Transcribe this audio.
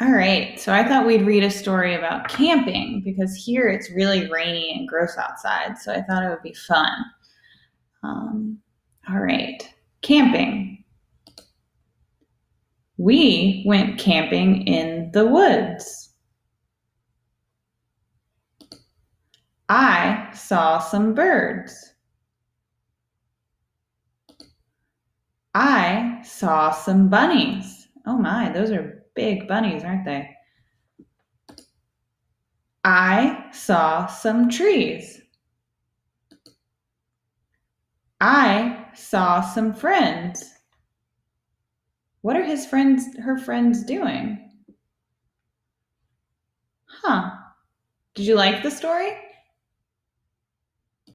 All right, so I thought we'd read a story about camping because here it's really rainy and gross outside, so I thought it would be fun. Um, all right, camping. We went camping in the woods. I saw some birds. I saw some bunnies. Oh my, those are big bunnies, aren't they? I saw some trees. I saw some friends. What are his friends, her friends doing? Huh. Did you like the story?